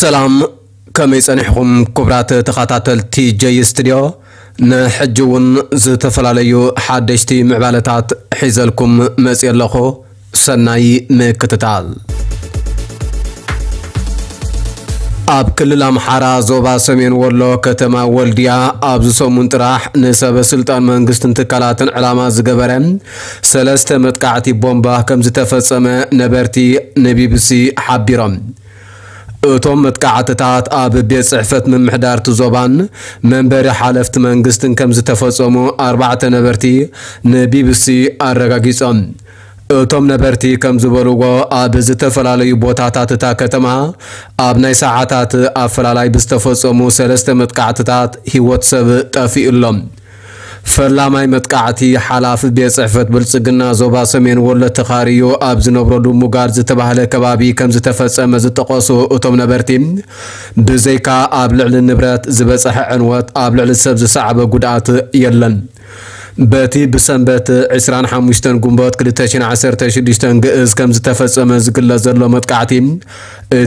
ሰላም ከመይ ጸኒሕኩም ክቡራት ተኸታተልቲ ጀይ ስትድዮ ንሕጂ እውን ዝተፈላለዩ ሓደሽቲ ምዕባለታት ሒዘልኩም መጺእ ኣለኹ ሰናይ ምክትታል ኣብ ክልል ኣምሓራ ዞባ ሰሜን ወሎ ከተማ ወልድያ ኣብዚ ሰሙን ጥራሕ ንሰበ ስልጣን መንግስትን ትካላትን ዕላማ ዝገበረ ሰለስተ መጥቃዕቲ ቦምባ ከም ዝተፈጸመ ነበርቲ ንቢቢሲ ሓቢሮም እቶም መጥቃዕትታት ኣብ ቤት ፅሕፈት ምምሕዳርቲ ዞባን መንበሪ ሓለፍቲ መንግስትን ከም ዝተፈፀሙ ኣርባዕተ ነበርቲ ንቢቢሲ ኣረጋጊፆም እቶም ነበርቲ ከም ዝበልዎ ኣብ ዝተፈላለዩ ቦታታት እታ ከተማ ኣብ ናይ ሰዓታት ኣፈላላይ ብዝተፈፀሙ ሰለስተ መጥቃዕትታት ሂወት ሰብ ጠፊኡሎም فلاماي متقاعتي حلاف بيس عفت بلسقنا زوبا سمين ورل تخاريو أبزنو برودو مقار زي تبهل كبابي كم زي تفس أما زي تقوسو أتوم نبرتي بزيكا أبلع للنبرات زي بس عنوات أبلع للسبز صعب قدعات يلن باتي بسنبات عسران حموشتن قنبات كلتاشين عسر تاشدشتن قئز كم زي تفس أما زي كلا زلو متقاعتي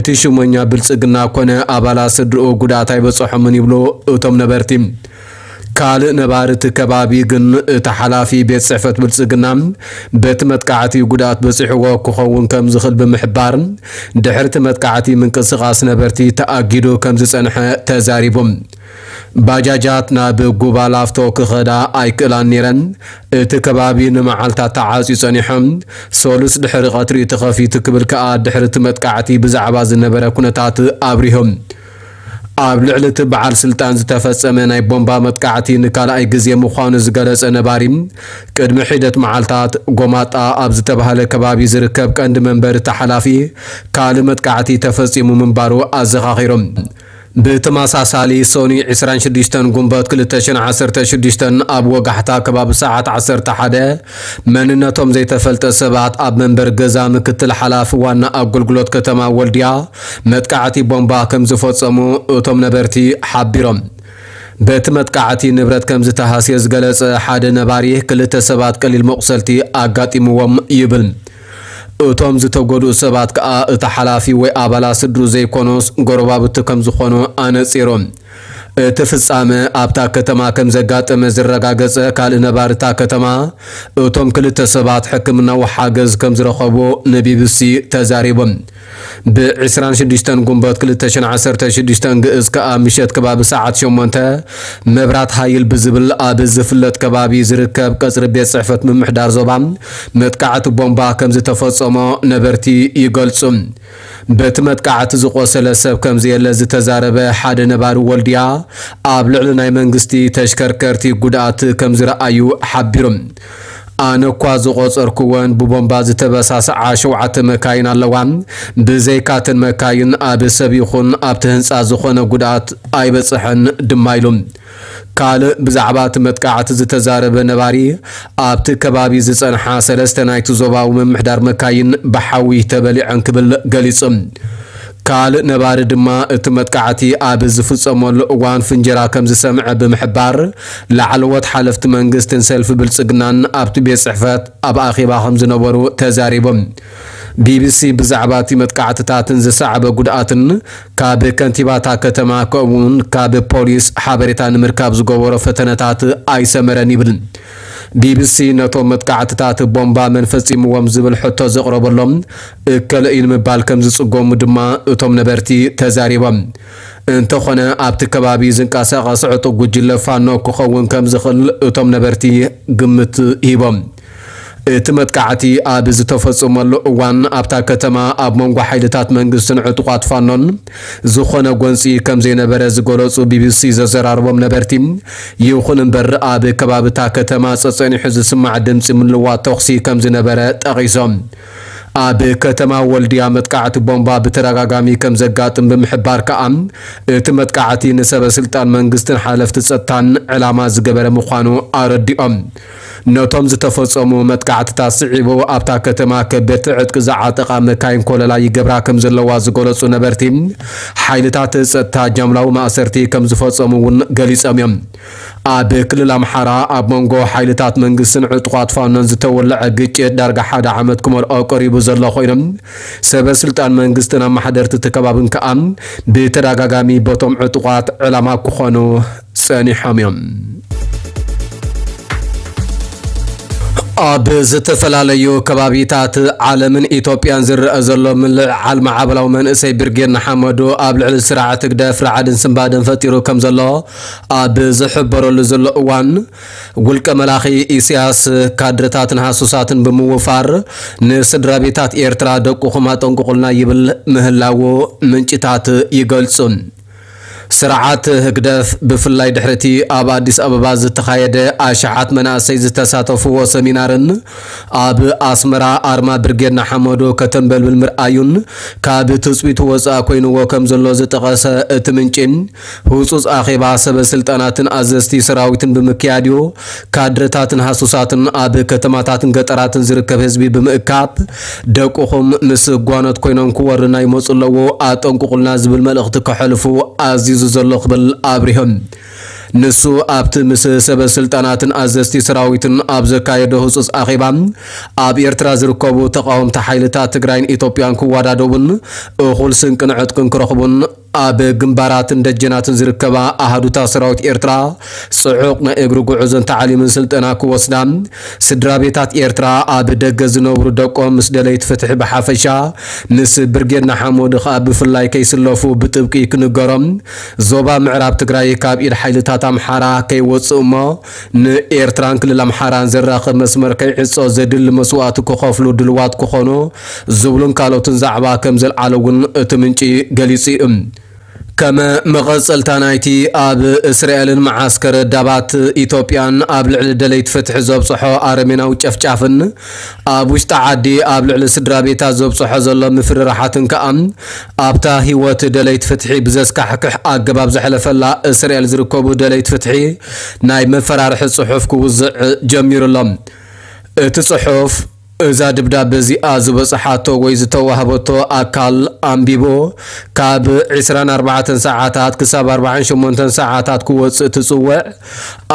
تيشو منيا بلسقنا كونه أبالا صدر قدعاتي بس حمني بلو أتوم نبرتي ካልእ ነባሪቲ ከባቢ ግን እቲ ሓላፊ ቤት ፅሕፈት ብልፅግና በቲ መጥቃዕቲ ጉድኣት በፂሕዎ ክኸውን ከም ዝኽእል ብምሕባር ድሕርቲ መጥቃዕቲ ምንቅስቓስ ነበርቲ ተኣጊዱ ከም ዝፀንሐ ተዛሪቦም ባጃጃት ናብ ጉባ ላፍቶ ክኸዳ ኣይክእላን ነይረን እቲ ከባቢ ንመዓልታት ተዓፅዩ ፀኒሖም ሰሉስ ድሕሪ ቀትሪ እቲ ከፊቱ ክብል ከዓ ድሕርቲ መጥቃዕቲ ብዛዕባ ዝነበረ ኩነታት ኣብሪሆም ኣብ ልዕሊ እቲ በዓል ስልጣን ዝተፈጸመ ናይ ቦምባ መጥቃዕቲ ንካልኣይ ግዜ ምዃኑ ዝገለጸ ነባሪ ቅድሚ ሒደት መዓልታት ጎማጣ ኣብ ዝተባህለ ከባቢ ዝርከብ ቀንዲ መንበሪ ተሓላፊ ካልእ መጥቃዕቲ ተፈጺሙ ምንባሩ ኣዘኻኺሮም بتماساسالي سوني 26 ጉንበት 2016 ኣብ ወጋሕታ ከባቢ ሰዓት 11 መንነቶም ዘይተፈልጠ ሰባት ኣብ መንበር ገዛ ምክትል ሓላፊ ዋና ኣገልግሎት ከተማ ወልድያ መጥቃዕቲ ቦምባ ከም ዝፈጸሙ እቶም ነበርቲ ሓቢሮም በቲ መጥቃዕቲ ንብረት ከም ዝተሃስየ ዝገለጸ ሓደ ነባሪ ክልተ ሰባት ቀሊል መቑሰልቲ ኣጋጢምዎም ይብል እቶም ዝተጎድኡ ሰባት ከዓ እቲ ሓላፊ ወይ ኣባላት ስድሩ ዘይኮኖስ ጎረባብቲ ከም ዝኾኑ ኣነጺሮም እቲ ፍጻመ ኣብታ ከተማ ከም ዘጋጠመ ዝረጋገፀ ካልእ ነባሪ እታ ከተማ እቶም ክልተ ሰባት ሕክምናዊ ሓገዝ ከም ዝረኸቡ ንቢቢሲ ተዛሪቦም ብ26 ጉንበት 216 ግእዝ ከዓ ምሸት ከባቢ ሰዓት 8 መብራት ሃይል ብዝብል ኣብ ዝፍለጥ ከባቢ ዝርከብ ቀፅሪ ቤት ፅሕፈት ምምሕዳር ዞባ መጥቃዕቲ ቦምባ ከም ዝተፈፀሞ ነበርቲ ይገልጹ በትመጥቃዓቲ ዝቆሰለ ሰብ ከምዚ የለ ዝተዛረበ ሓደ ነባሪ ወልድያ ኣብ ልዕሊ ናይ መንግስቲ ተሽከርከርቲ ጉድኣት ከም ዝረኣዩ ሓቢሮም ኣነ እኳ ዝቆፀርኩወን ብቦምባ ዝተበሳስዓ ሸውዓተ መካይን ኣለዋ ብዘይካተን መካይን ኣብ ሰብ ይኹን ኣብቲ ህንፃ ዝኾነ ጉድኣት ኣይበፅሐን ድማ ኢሉ ካልእ ብዛዕባ እቲ መጥቃዕቲ ዝተዛረበ ነባሪ ኣብቲ ከባቢ ዝፀንሓ ሰለስተ ናይቲ ዞባዊ ምምሕዳር መካይን ብሓዊ ተበሊዐን ክብል ገሊጹ ካልእ ነባሪ ድማ እቲ መጥቃዕቲ ኣብ ዝፍጸመሉ እዋን ፍንጀራ ከም ዝሰምዐ ብምሕባር ላዕለወት ሓለፍቲ መንግስትን ሰልፊ ብልጽግናን ኣብቲ ቤት ጽሕፈት ኣብ ኣኼባ ከም ዝነበሩ ተዛሪቦም ቢቢሲ ብዛዕባ እቲ መጥቃዕትታትን ዝሰዕበ ጉድኣትን ካብ ከንቲባታ ከተማ ከምኡውን ካብ ፖሊስ ሓበሬታ ንምርካብ ዝገበሮ ፈተነታት ኣይሰመረን ይብልን ቢቢሲ ነቶም መጥቃዕትታት ቦምባ መን ፈጺምዎም ዝብል ሕቶ ዘቕረበሎም እከል እዩ ንምባል ከም ዝጽጎሙ ድማ እቶም ነበርቲ ተዛሪቦም እንተኾነ ኣብቲ ከባቢ ዝንቀሳቐስ ዕጡቕ ጉጅለ ፋኖ ክኸውን ከም ዝኽእል እቶም ነበርቲ ግምት ሂቦም እቲ መጥቃዕቲ ኣብ ዝተፈጸመሉ እዋን ኣብታ ከተማ ኣብ መንጎ ሓይልታት መንግስትን ዕጡቋት ፋኖን ዝኾነ ጎንፂ ከም ዘይነበረ ዝገለጹ ቢቢሲ ዘዘራርቦም ነበርቲ ይኹን እምበር ኣብ ከባብታ ከተማ ጸጸኒሑ ዝስማዕ ድምፂ ምልዋጥ ተኽሲ ከም ዝነበረ ጠቒሶም ኣብ ከተማ ወልድያ መጥቃዕቲ ቦምባ ብተደጋጋሚ ከም ዘጋጥም ብምሕባር ከዓ እቲ መጥቃዕቲ ንሰበስልጣን መንግስትን ሓለፍቲ ፀጥታን ዕላማ ዝገበረ ምዃኑ ኣረዲኦም ነቶም ዝተፈፀሙ መጥቃዕትታት ስዒቡ ኣብታ ከተማ ከበድቲ ዕጥቂ ዝዓጠቓ መካይን ኮለላ ይገብራ ከም ዘለዋ ዝገለጹ ነበርቲ ሓይልታት ፀጥታ ጃምላዊ ማእሰርቲ ከም ዝፈፀሙ እውን ገሊፆም እዮም ኣብ ክልል ኣምሓራ ኣብ መንጎ ሓይልታት መንግስትን ዕጡቋት ፋኖን ዝተወልዐ ግጭት ዳርጋ ሓደ ዓመት ክመልኦ ቀሪቡ ዘሎ ኮይኖም ሰበ ስልጣን መንግስትን ኣማሓደርቲ እቲ ከባብን ከዓ ብተደጋጋሚ በቶም ዕጡቋት ዕላማ ክኾኑ ፀኒሖም እዮም آب زت فلالیو کبابی تات عالمن ایتالیان زر ازلم العالم عبلاو من سیبرگیر نحمدو آب لعل سرعت قدر عدن سنبادن فتیرو کم زلا آب زحب بر لزل وان ول کملاخی ایسیاس کادر تات نحسوساتن بموفار نرس درابی تات ایرترادو کوخماتون کوکل نایبل مهلاو منچ تات یگلسون ስርዓት ህግደፍ ብፍላይ ድሕርቲ ኣብ ኣዲስ ኣበባ ዝተኻየደ ኣሽዓት መናእሰይ ዝተሳተፍዎ ሰሚናርን ኣብ ኣስመራ ኣርማ ብርጌድና ሓመዶ ከተንበልብል ምርኣዩን ካብ ትፅቢቱ ወፃእ ኮይኑዎ ከም ዘሎ ዝጠቐሰ እቲ ምንጪ ህፁፅ ኣኼባ ሰበ ስልጠናትን ኣዘዝቲ ሰራዊትን ብምክያድ ዩ ካድረታትን ሃሱሳትን ኣብ ከተማታትን ገጠራትን ዝርከብ ህዝቢ ብምእካብ ደቁኹም ምስ ጓኖት ኮይኖም ክወርና ይመፁ ኣለዎ ኣጠንቁቁልና ዝብል መልእኽቲ ከሕልፉ ኣዚዙ حيزو زلوخ بل آبريهم نسو آبت مس سب سلطاناتن آزستي سراويتن آبز كايد حسوس آخيبان آب ارترازر كوبو تقاوم تحيلتا تقرين ايتوبيان كو وادادوبن اخول سنكن عدكن كرخبن ኣብ ግንባራትን ደጀናትን ዝርከባ ኣሃዱታ ሰራዊት ኤርትራ ስዑቕ ናይ እግሪ ጉዕዞን ተዓሊምን ስልጠና ክወስዳ ስድራ ቤታት ኤርትራ ኣብ ደገ ዝነብሩ ደቆም ምስ ደለይት ፍትሒ ብሓፈሻ ምስ ብርጌድ ንሓመድ ከዓ ብፍላይ ከይስለፉ ብጥብቂ ክንገሮም ዞባ ምዕራብ ትግራይ ካብ ኢድ ሓይልታት ኣምሓራ ከይወፅእ እሞ ንኤርትራን ክልል ኣምሓራን ዘራኸብ መስመር ከይዕፆ ዘድሊ መስዋእቲ ክኸፍሉ ድልዋት ክኾኑ ዝብሉን ካልኦትን ዛዕባ ከም ዘለዓለ እውን እቲ ምንጪ ገሊጹ እዩ كما مغسل تانايتي اب اسرائيل معسكر دبات ايتوبيان اب لعل دليت فتح زوب صحو ارمين او چف چفن اب وشتا عدي اب لعل سدرابيتا زوب صحو زلو مفر راحتن كام اب تاهيوات دليت فتحي بزاس كحكح اقباب زحلف لا اسرائيل زركوبو دليت فتحي ناي مفرارح صحوف كوز جميرو لام تصحوف እዛ ድብዳቤ እዚኣ ዝበፅሓቶ ወይ ዝተዋህበቶ ኣካል ኣንቢቦ ካብ 24 ሰዓታት ክሳብ 48 ሰዓታት ክወፅእ ትፅውዕ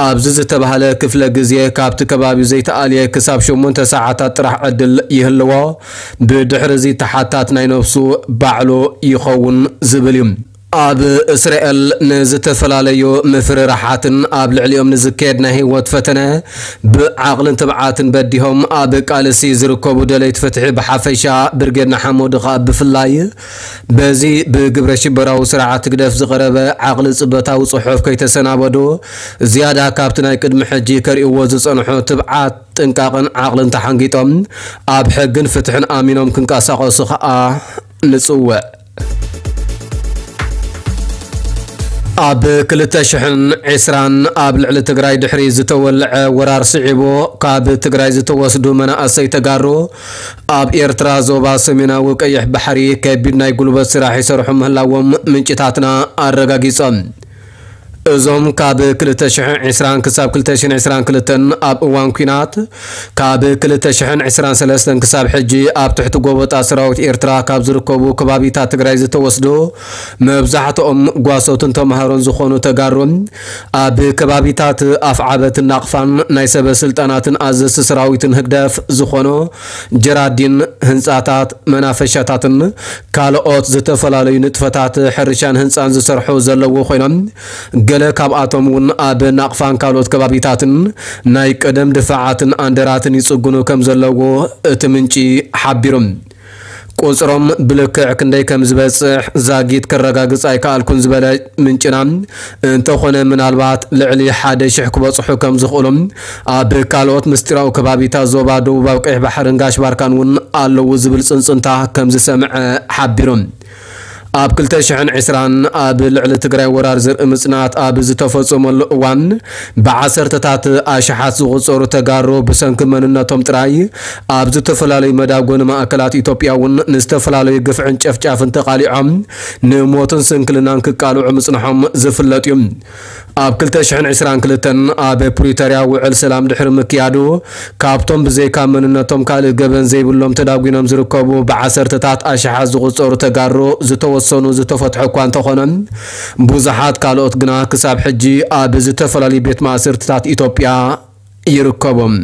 ኣብዚ ዝተባህለ ክፍለ ግዜ ካብቲ ከባቢ ዘይተኣልየ ክሳብ 8 ሰዓታት ጥራሕ ዕድል ይህልዎ ብድሕሪ እዚ ተሓታት ናይ ነብሱ ባዕሉ ይኸውን ዝብል እዩ ኣብ እስራኤል ንዝተፈላለዩ ምፍርራሓትን ኣብ ልዕሊኦም ንዝካየድ ናይ ህይወት ፈተነ ብዓቕልን ትብዓትን በዲሆም ኣብ ቃልሲ ዝርከቡ ደለይት ፍትሒ ብሓፈሻ ብርጌድና ሓሞድ ከዓ ብፍላይ በዚ ብግብረ ሽበራዊ ስርዓት ግደፍ ዝቐረበ ዓቕሊ ፅበታዊ ፅሑፍ ከይተሰናበዶ ዝያዳ ካብቲ ናይ ቅድሚ ሕጂ ከርእይዎ ዝፀንሑ ትብዓት ጥንቃቕን ዓቕልን ተሓንጊጦም ኣብ ሕግን ፍትሕን ኣሚኖም ክንቀሳቐሱ ከዓ ንፅውዕ آب كل تشحن عسران آب لعل تقرأي دحري زتول ورار سعبو قاب تقرأي زتول سدومنا أسي تقارو آب إرترازو باسمنا وكيح بحري كابيرنا يقولو بسراحي سرحم هلاوام من جتاتنا آرقا قيسان እዞም ካብ 2020 ክሳብ 2022 ኣብ እዋን ኩናት ካብ 2023 ክሳብ ሕጂ ኣብ ትሕቲ ጎበጣ ሰራዊት ኤርትራ ካብ ዝርከቡ ከባቢታት ትግራይ ዝተወስዶ መብዛሕትኦም ጓሶትን ተምሃሮን ዝኾኑ ተጋሩን ኣብ ከባቢታት ኣፍዓበትን ናቕፋን ናይ ሰበ ስልጣናትን ኣዘዝቲ ሰራዊትን ህግደፍ ዝኾኑ ጀራዲን ህንፃታት መናፈሻታትን ካልኦት ዝተፈላለዩ ንጥፈታት ሕርሻን ህንፃን ዝሰርሑ ዘለዎ ኮይኖም ገለ ካብኣቶም እውን ኣብ ናቕፋን ካልኦት ከባቢታትን ናይ ቀደም ድፋዓትን ኣንደራትን ይጽግኑ ከም ዘለዎ እቲ ምንጪ ሓቢሮም ቁፅሮም ብልክዕ ክንደይ ከም ዝበፅሕ ዛጊት ክረጋግጽ ኣይከኣልኩን ዝበለ ምንጭና እንተኾነ ምናልባት ልዕሊ ሓደ ሽሕ ክበፅሑ ከም ዝኽእሎም ኣብ ካልኦት ምስጢራዊ ከባቢታት ዞባ ደቡባዊ ቅሕ ባሕርን ጋሽ ባርካን እውን ኣለዉ ዝብል ፅንፅንታ ከም ዝሰምዐ ሓቢሮም ኣብ 220 ኣብ ልዕሊ ትግራይ ወራር ዘርኢ ምጽናት ኣብ ዝተፈጸመሉ እዋን ብዓሰርተታት ኣሽሓት ዝቑጸሩ ተጋሮ ብሰንኪ መንነቶም ጥራይ ኣብ ዝተፈላለዩ መዳጎን ማእከላት ኢትዮጵያ እውን ንዝተፈላለዩ ግፍዕን ጨፍጫፍን ተቓሊዖም ንሞትን ስንክልናን ክቃልዑ ምጽናሖም ዝፍለጥ እዩ። ኣብ 222 ኣብ ፕሪቶርያ ውዕል ሰላም ድሕሪ ምክያዱ ካብቶም ብዘይካ መንነቶም ካልእ ገበን ዘይብሎም ተዳጒኖም ዝርከቡ ብዓሰርተታት ኣሽሓት ዝቑፀሩ ተጋሮ ዝተወሰኑ ዝተፈትሑ እኳ እንተኾነ ብዙሓት ካልኦት ግና ክሳብ ሕጂ ኣብ ዝተፈላለዩ ቤት ማእስርትታት ኢትዮጵያ ይርከቦም።